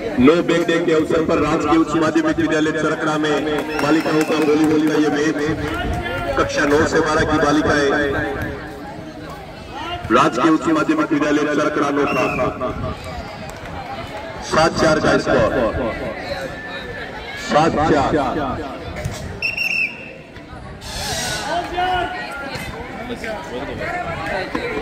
No bag day के अवसर पर राजकीय उच्च माध्यमिक विद्यालय चरकड़ा में बालिकाओं का वॉलीबॉल का ये मैच कक्षा नौ से बारह की बालिकाएँ राजकीय उच्च माध्यमिक विद्यालय चरकड़ा नो सात चार का स्कोर सात चार Thank you.